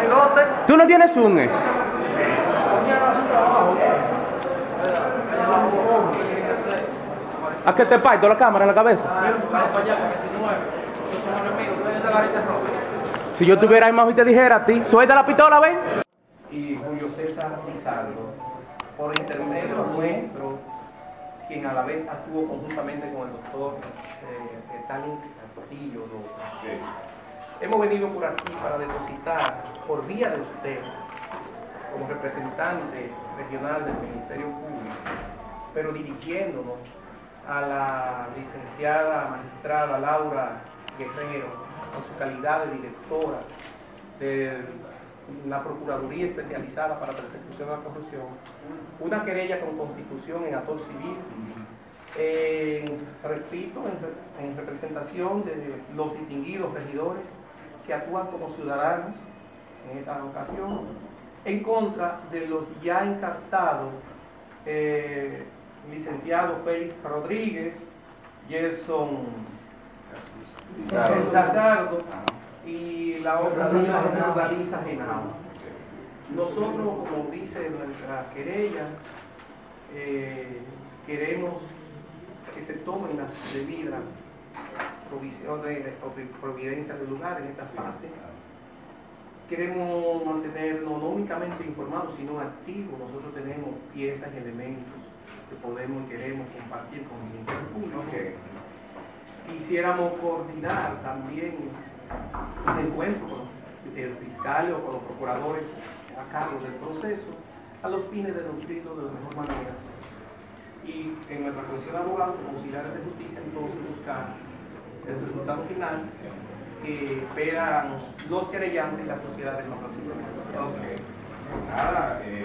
bigote. ¿Tú no tienes Zoom? eh? ¿A qué te parto la cámara en la cabeza? Si yo tuviera ahí más y te dijera a ti, suelta la pistola, ven. y Julio César Pizarro, por intermedio nuestro, quien a la vez actuó conjuntamente con el doctor eh, Stalin Castillo López. Hemos venido por aquí para depositar, por vía de usted, como representante regional del Ministerio Público, pero dirigiéndonos a la licenciada magistrada Laura Guerrero, en su calidad de directora de la Procuraduría Especializada para Persecución de la Corrupción, una querella con constitución en actor civil, repito, en, re- en representación de los distinguidos regidores que actúan como ciudadanos en esta ocasión, en contra de los ya encartados eh, licenciado Félix Rodríguez, Gerson Sazardo y la otra señora Dalisa Genao. Nosotros, como dice nuestra querella, eh, queremos que se tomen las debidas provisiones o de providencia del lugar en esta fase. Queremos mantenernos no únicamente informados, sino activos. Nosotros tenemos piezas y elementos que podemos y queremos compartir con el Ministerio Público. Quisiéramos coordinar también un encuentro con el fiscal o con los procuradores a cargo del proceso a los fines de nutrirlo de la mejor manera. Y en nuestra comisión de abogados, como auxiliares de justicia, entonces buscar el resultado final que esperan los querellantes y la sociedad de San Francisco. Nada, eh,